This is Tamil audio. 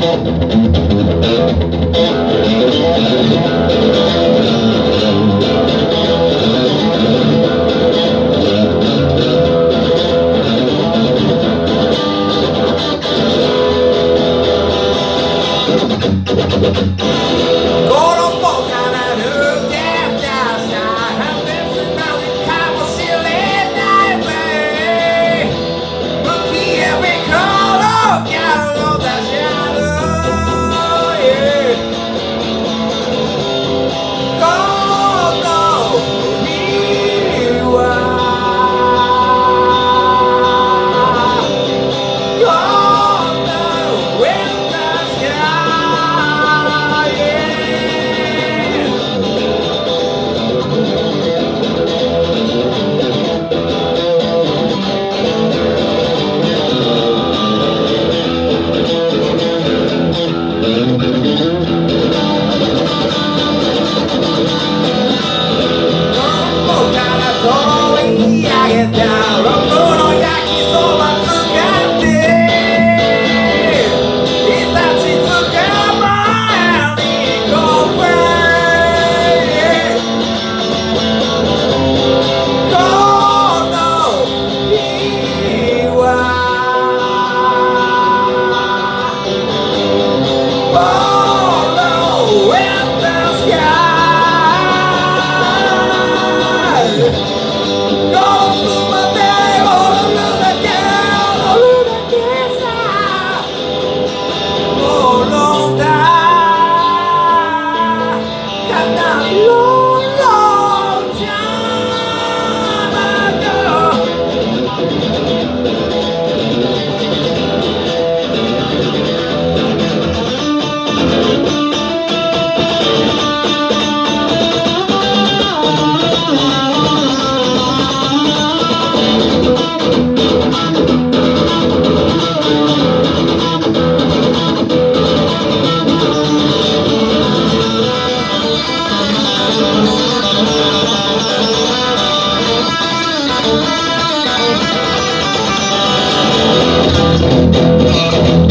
Thank Bye.